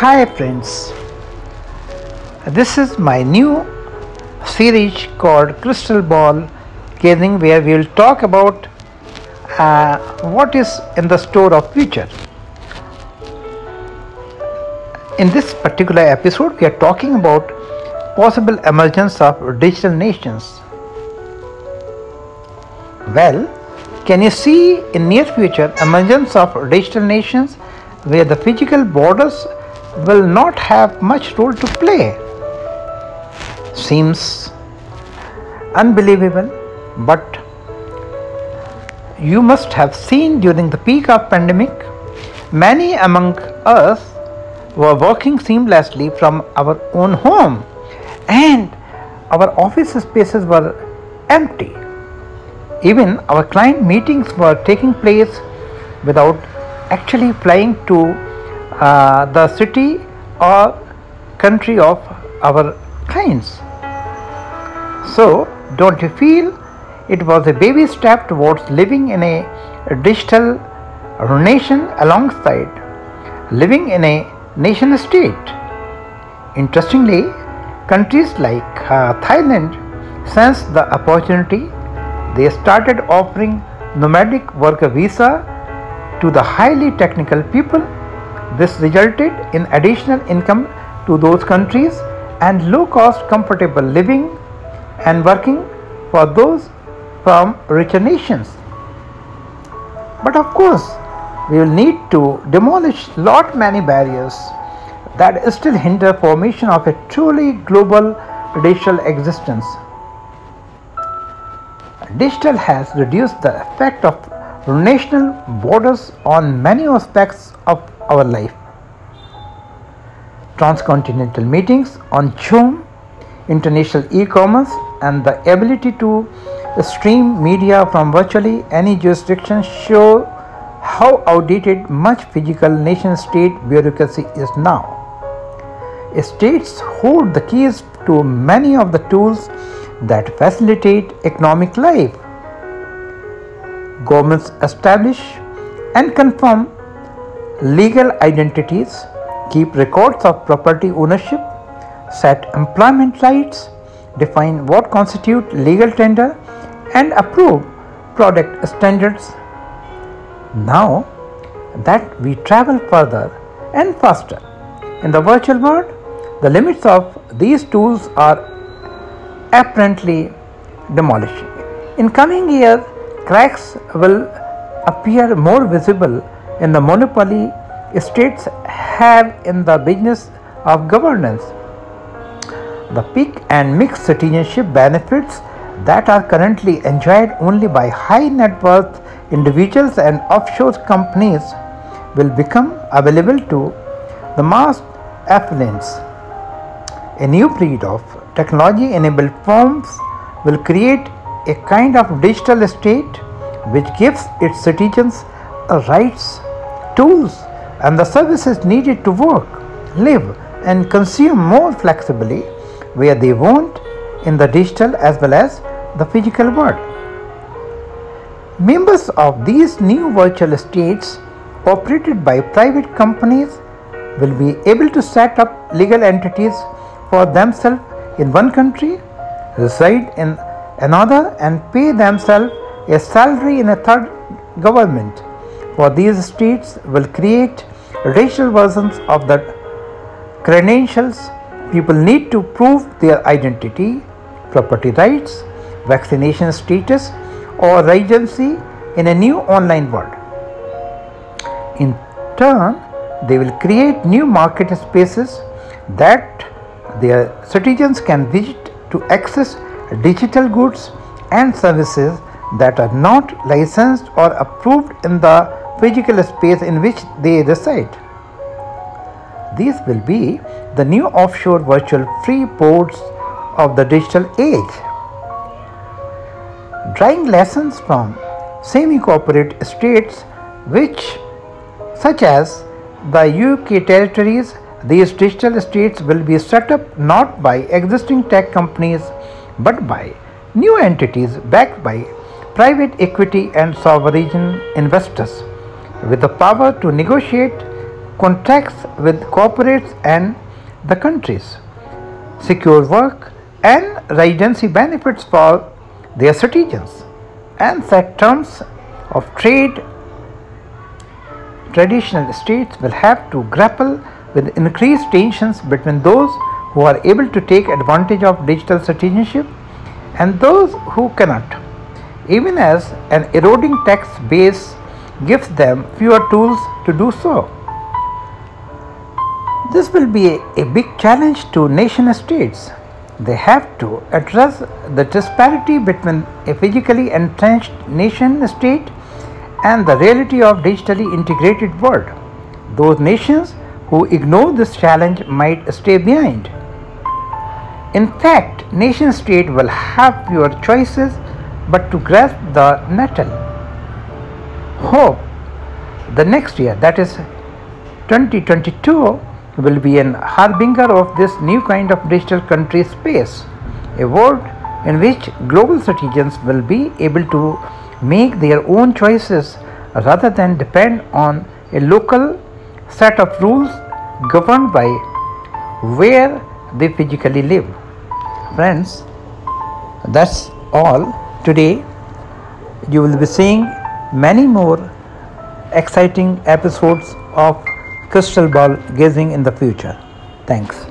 Hi friends, this is my new series called Crystal Ball Gazing where we will talk about uh, what is in the store of future. In this particular episode we are talking about possible emergence of digital nations. Well, can you see in near future emergence of digital nations where the physical borders will not have much role to play? Seems unbelievable, but you must have seen during the peak of pandemic, many among us were working seamlessly from our own home and our office spaces were empty. Even our client meetings were taking place without actually flying to uh, the city or country of our clients. So, don't you feel it was a baby step towards living in a digital nation alongside living in a nation state? Interestingly, countries like uh, Thailand sensed the opportunity. They started offering nomadic worker visa to the highly technical people. This resulted in additional income to those countries and low cost comfortable living and working for those from richer nations. But of course, we will need to demolish lot many barriers that still hinder formation of a truly global digital existence. Digital has reduced the effect of national borders on many aspects of our life. Transcontinental meetings on Zoom, international e-commerce and the ability to stream media from virtually any jurisdiction show how outdated much physical nation state bureaucracy is now. States hold the keys to many of the tools that facilitate economic life. Governments establish and confirm legal identities, keep records of property ownership, set employment rights, define what constitute legal tender and approve product standards. Now that we travel further and faster in the virtual world, the limits of these tools are apparently demolishing. In coming years, cracks will appear more visible in the monopoly states have in the business of governance. The peak and mixed citizenship benefits that are currently enjoyed only by high net worth individuals and offshore companies will become available to the mass affluents. A new breed of technology enabled firms will create a kind of digital state which gives its citizens rights, tools, and the services needed to work, live, and consume more flexibly where they want in the digital as well as the physical world. Members of these new virtual states operated by private companies will be able to set up legal entities for themselves in one country, reside in another and pay themselves a salary in a third government. For these states will create racial versions of the credentials people need to prove their identity, property rights, vaccination status or residency in a new online world. In turn, they will create new market spaces that their citizens can visit to access digital goods and services that are not licensed or approved in the physical space in which they reside. These will be the new offshore virtual free ports of the digital age. Drawing lessons from semi-corporate states which such as the UK territories, these digital states will be set up not by existing tech companies but by new entities backed by private equity and sovereign investors with the power to negotiate contracts with corporates and the countries, secure work and residency benefits for their citizens, and set terms of trade. Traditional states will have to grapple with increased tensions between those who are able to take advantage of digital citizenship and those who cannot, even as an eroding tax base gives them fewer tools to do so. This will be a, big challenge to nation states. They have to address the disparity between a physically entrenched nation state and the reality of digitally integrated world. Those nations who ignore this challenge might stay behind. In fact, nation state will have fewer choices but to grasp the nettle. Hope the next year, that is 2022, will be an harbinger of this new kind of digital country space, a world in which global citizens will be able to make their own choices rather than depend on a local set of rules governed by where they physically live. Friends, that's all today. You will be seeing many more exciting episodes of crystal ball gazing in the future. Thanks.